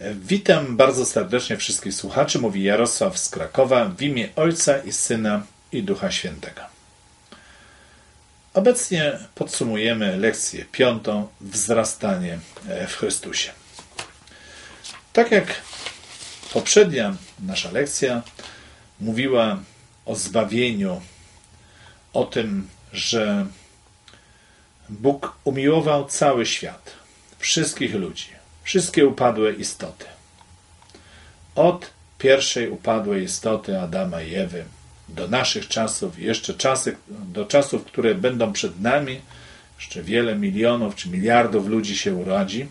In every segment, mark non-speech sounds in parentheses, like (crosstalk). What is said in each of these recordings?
Witam bardzo serdecznie wszystkich słuchaczy. Mówi Jarosław z Krakowa w imię Ojca i Syna i Ducha Świętego. Obecnie podsumujemy lekcję piątą Wzrastanie w Chrystusie. Tak jak poprzednia nasza lekcja mówiła o zbawieniu, o tym, że Bóg umiłował cały świat, wszystkich ludzi wszystkie upadłe istoty. Od pierwszej upadłej istoty Adama i Ewy do naszych czasów, jeszcze czasy, do czasów, które będą przed nami, jeszcze wiele milionów czy miliardów ludzi się urodzi,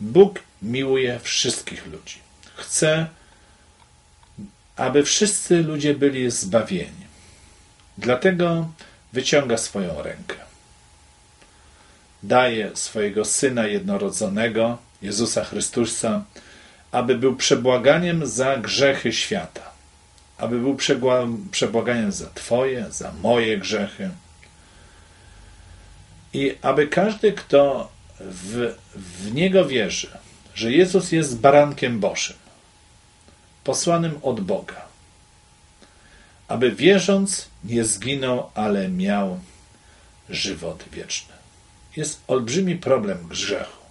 Bóg miłuje wszystkich ludzi. Chce, aby wszyscy ludzie byli zbawieni. Dlatego wyciąga swoją rękę. Daje swojego Syna jednorodzonego, Jezusa Chrystusa, aby był przebłaganiem za grzechy świata, aby był przebłaganiem za Twoje, za moje grzechy. I aby każdy, kto w, w Niego wierzy, że Jezus jest barankiem Bożym, posłanym od Boga, aby wierząc nie zginął, ale miał żywot wieczny. Jest olbrzymi problem grzechu.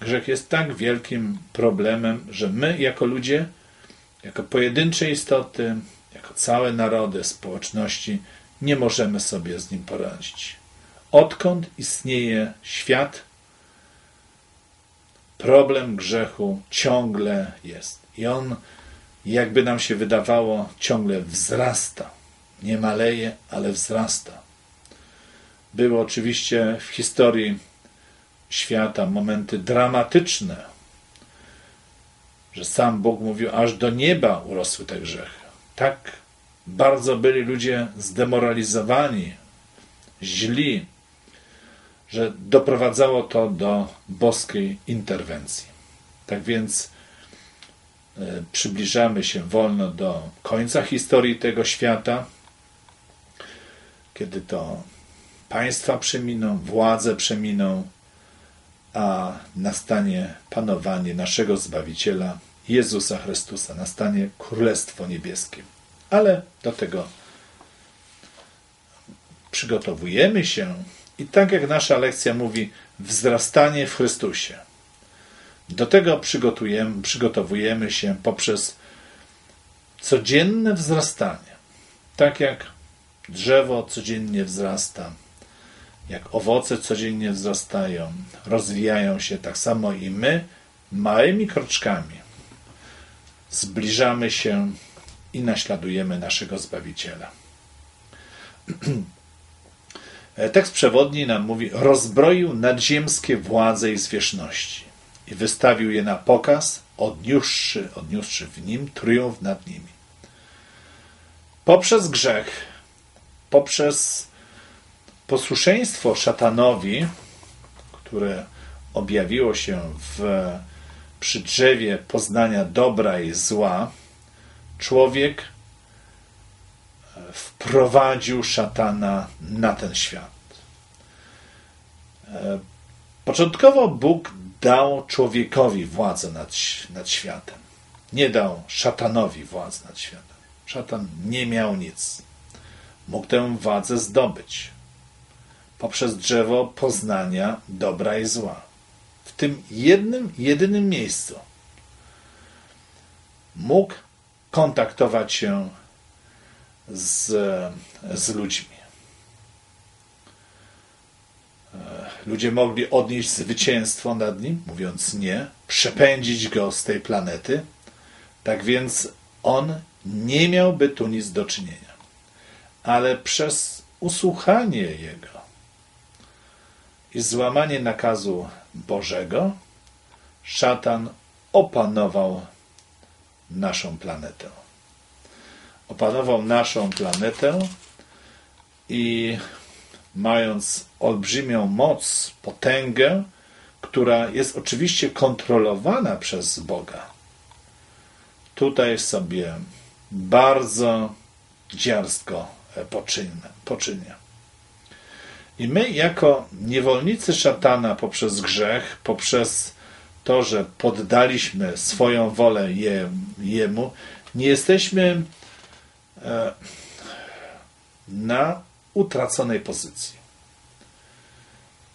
Grzech jest tak wielkim problemem, że my, jako ludzie, jako pojedyncze istoty, jako całe narody, społeczności, nie możemy sobie z nim poradzić. Odkąd istnieje świat, problem grzechu ciągle jest. I on, jakby nam się wydawało, ciągle wzrasta. Nie maleje, ale wzrasta. Było oczywiście w historii świata, momenty dramatyczne, że sam Bóg mówił, aż do nieba urosły te grzechy. Tak bardzo byli ludzie zdemoralizowani, źli, że doprowadzało to do boskiej interwencji. Tak więc e, przybliżamy się wolno do końca historii tego świata, kiedy to państwa przeminą, władze przeminą, a nastanie panowanie naszego Zbawiciela, Jezusa Chrystusa, nastanie Królestwo Niebieskie. Ale do tego przygotowujemy się i tak jak nasza lekcja mówi, wzrastanie w Chrystusie. Do tego przygotujemy, przygotowujemy się poprzez codzienne wzrastanie. Tak jak drzewo codziennie wzrasta, jak owoce codziennie wzrastają, rozwijają się, tak samo i my małymi kroczkami zbliżamy się i naśladujemy naszego Zbawiciela. (clears throat) Tekst przewodni nam mówi: rozbroił nadziemskie władze i zwierzchności i wystawił je na pokaz, odniósłszy, odniósłszy w nim triumf nad nimi. Poprzez grzech, poprzez posłuszeństwo szatanowi, które objawiło się w, przy drzewie poznania dobra i zła, człowiek e, wprowadził szatana na ten świat. E, początkowo Bóg dał człowiekowi władzę nad, nad światem. Nie dał szatanowi władzy nad światem. Szatan nie miał nic. Mógł tę władzę zdobyć poprzez drzewo poznania dobra i zła. W tym jednym, jedynym miejscu mógł kontaktować się z, z ludźmi. E, ludzie mogli odnieść zwycięstwo nad nim, mówiąc nie, przepędzić go z tej planety. Tak więc on nie miałby tu nic do czynienia. Ale przez usłuchanie jego, i złamanie nakazu Bożego, szatan opanował naszą planetę. Opanował naszą planetę i mając olbrzymią moc, potęgę, która jest oczywiście kontrolowana przez Boga, tutaj sobie bardzo dziarsko poczynia. I my, jako niewolnicy szatana, poprzez grzech, poprzez to, że poddaliśmy swoją wolę je, Jemu, nie jesteśmy e, na utraconej pozycji.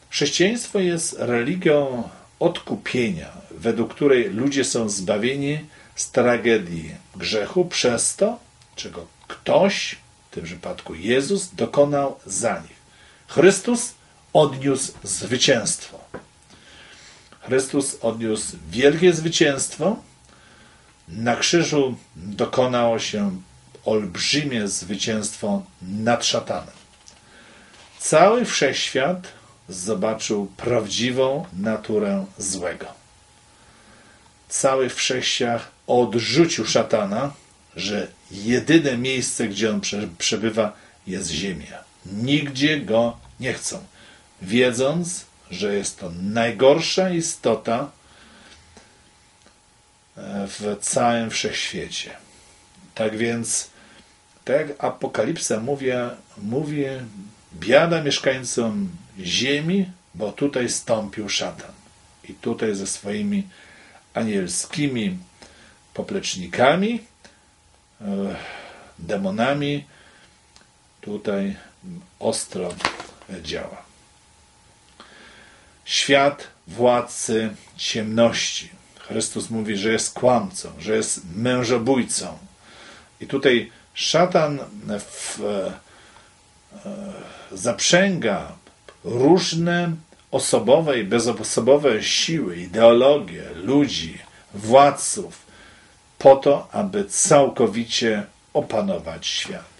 Chrześcijaństwo jest religią odkupienia, według której ludzie są zbawieni z tragedii grzechu przez to, czego ktoś, w tym przypadku Jezus, dokonał za nich. Chrystus odniósł zwycięstwo. Chrystus odniósł wielkie zwycięstwo. Na krzyżu dokonało się olbrzymie zwycięstwo nad szatanem. Cały wszechświat zobaczył prawdziwą naturę złego. Cały wszechświat odrzucił szatana, że jedyne miejsce, gdzie on przebywa, jest ziemia. Nigdzie go nie chcą, wiedząc, że jest to najgorsza istota e, w całym wszechświecie. Tak więc, tak jak Apokalipsa mówi, mówi biada mieszkańcom ziemi, bo tutaj stąpił szatan. I tutaj ze swoimi anielskimi poplecznikami, e, demonami, tutaj ostro działa. Świat władcy ciemności. Chrystus mówi, że jest kłamcą, że jest mężobójcą. I tutaj szatan w, e, zaprzęga różne osobowe i bezosobowe siły, ideologie, ludzi, władców, po to, aby całkowicie opanować świat.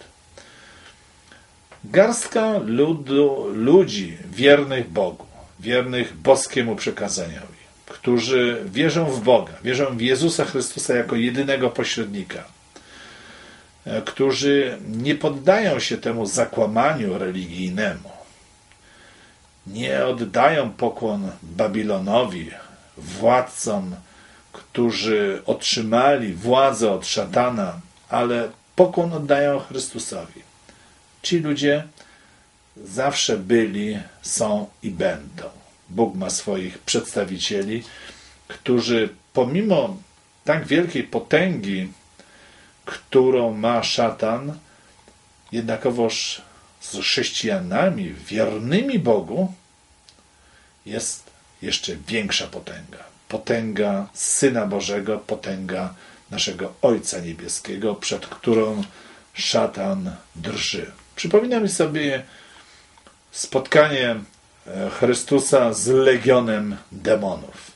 Garstka ludu, ludzi wiernych Bogu, wiernych boskiemu przekazaniowi, którzy wierzą w Boga, wierzą w Jezusa Chrystusa jako jedynego pośrednika, e, którzy nie poddają się temu zakłamaniu religijnemu, nie oddają pokłon Babilonowi, władcom, którzy otrzymali władzę od szatana, ale pokłon oddają Chrystusowi. Ci ludzie zawsze byli, są i będą. Bóg ma swoich przedstawicieli, którzy pomimo tak wielkiej potęgi, którą ma szatan, jednakowoż z chrześcijanami wiernymi Bogu jest jeszcze większa potęga. Potęga Syna Bożego, potęga naszego Ojca Niebieskiego, przed którą szatan drży. Przypominam sobie spotkanie e, Chrystusa z legionem demonów.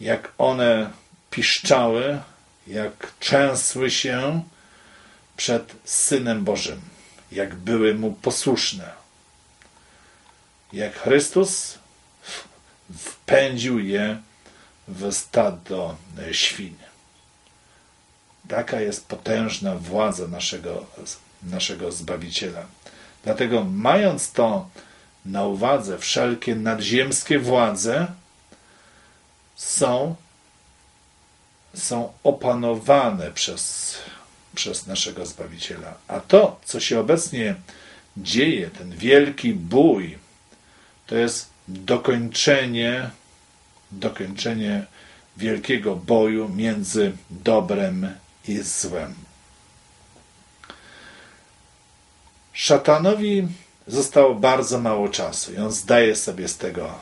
Jak one piszczały, jak trzęsły się przed Synem Bożym, jak były mu posłuszne. Jak Chrystus wpędził je w stado świń. Taka jest potężna władza naszego naszego Zbawiciela. Dlatego, mając to na uwadze, wszelkie nadziemskie władze są, są opanowane przez, przez naszego Zbawiciela. A to, co się obecnie dzieje, ten wielki bój, to jest dokończenie, dokończenie wielkiego boju między dobrem i złem. Szatanowi zostało bardzo mało czasu i on zdaje sobie z tego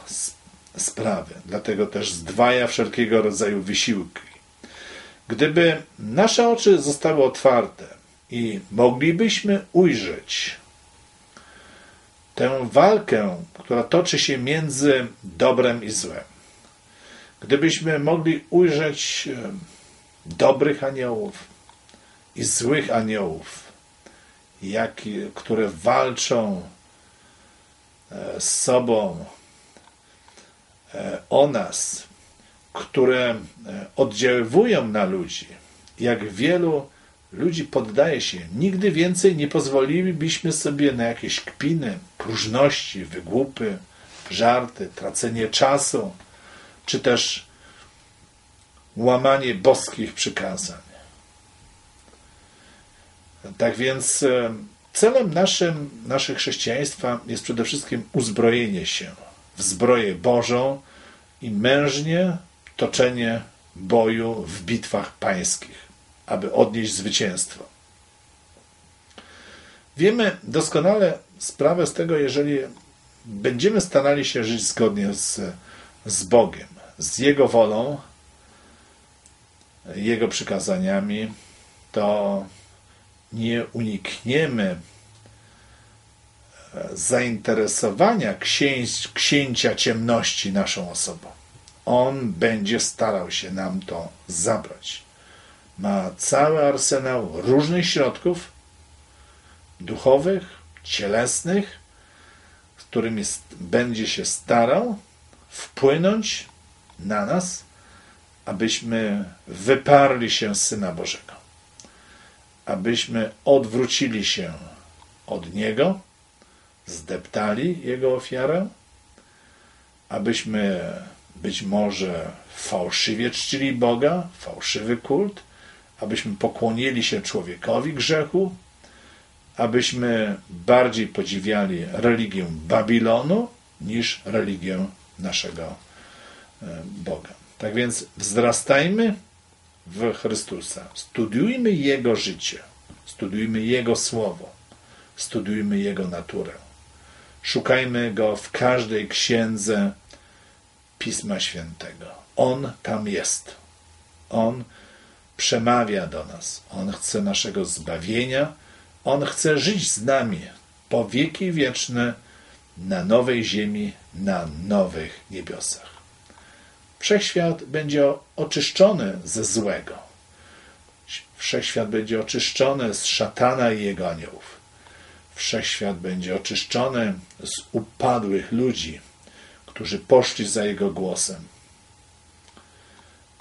sprawę. Dlatego też zdwaja wszelkiego rodzaju wysiłki. Gdyby nasze oczy zostały otwarte i moglibyśmy ujrzeć tę walkę, która toczy się między dobrem i złem, gdybyśmy mogli ujrzeć e, dobrych aniołów i złych aniołów, jak, które walczą e, z sobą e, o nas, które e, oddziaływują na ludzi, jak wielu ludzi poddaje się. Nigdy więcej nie pozwolilibyśmy sobie na jakieś kpiny, próżności, wygłupy, żarty, tracenie czasu, czy też łamanie boskich przykazań. Tak więc e, celem naszym, naszego chrześcijaństwa jest przede wszystkim uzbrojenie się w zbroję Bożą i mężnie toczenie boju w bitwach pańskich, aby odnieść zwycięstwo. Wiemy doskonale sprawę z tego, jeżeli będziemy starali się żyć zgodnie z, z Bogiem, z Jego wolą, Jego przykazaniami, to nie unikniemy zainteresowania księć, księcia ciemności naszą osobą. On będzie starał się nam to zabrać. Ma cały arsenał różnych środków duchowych, cielesnych, którymi będzie się starał wpłynąć na nas, abyśmy wyparli się z Syna Bożego, abyśmy odwrócili się od Niego, zdeptali Jego ofiarę, abyśmy być może fałszywie czcili Boga, fałszywy kult, abyśmy pokłonili się człowiekowi grzechu, abyśmy bardziej podziwiali religię Babilonu niż religię naszego e, Boga. Tak więc wzrastajmy w Chrystusa, studiujmy Jego życie, studiujmy Jego słowo, studiujmy Jego naturę. Szukajmy Go w każdej księdze Pisma Świętego. On tam jest. On przemawia do nas. On chce naszego zbawienia. On chce żyć z nami po wieki wieczne na nowej ziemi, na nowych niebiosach. Wszechświat będzie oczyszczony ze złego. Wszechświat będzie oczyszczony z szatana i jego aniołów. Wszechświat będzie oczyszczony z upadłych ludzi, którzy poszli za Jego głosem.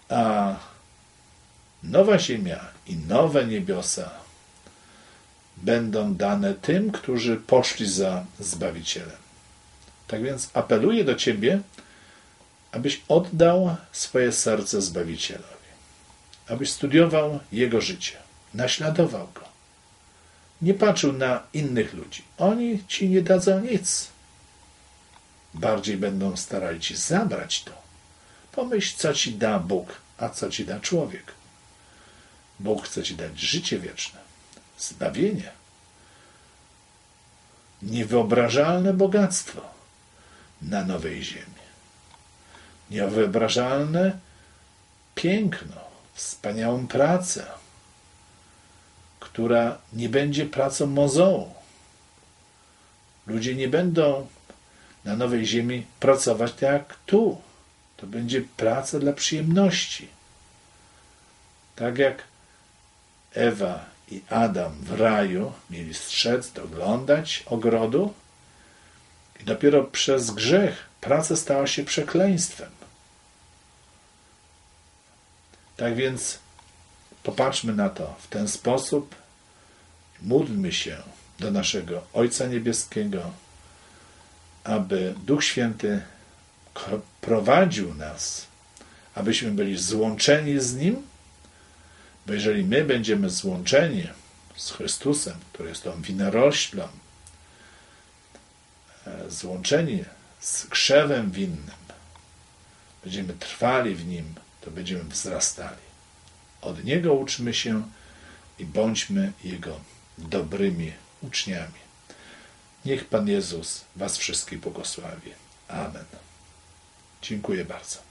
A nowa ziemia i nowe niebiosa będą dane tym, którzy poszli za Zbawicielem. Tak więc apeluję do Ciebie, abyś oddał swoje serce Zbawicielowi, abyś studiował Jego życie, naśladował Go. Nie patrzył na innych ludzi. Oni Ci nie dadzą nic bardziej będą starali ci zabrać to. Pomyśl, co ci da Bóg, a co ci da człowiek. Bóg chce ci dać życie wieczne, zbawienie, niewyobrażalne bogactwo na nowej ziemi, niewyobrażalne piękno, wspaniałą pracę, która nie będzie pracą mozołu. Ludzie nie będą na nowej ziemi pracować tak jak tu. To będzie praca dla przyjemności. Tak jak Ewa i Adam w raju mieli strzec, doglądać ogrodu, i dopiero przez grzech praca stała się przekleństwem. Tak więc popatrzmy na to w ten sposób, módlmy się do naszego Ojca Niebieskiego, aby Duch Święty prowadził nas, abyśmy byli złączeni z Nim, bo jeżeli my będziemy złączeni z Chrystusem, który jest tą winoroślą, e, złączeni z krzewem winnym, będziemy trwali w Nim, to będziemy wzrastali. Od Niego uczmy się i bądźmy Jego dobrymi uczniami. Niech Pan Jezus Was wszystkich błogosławi. Amen. Dziękuję bardzo.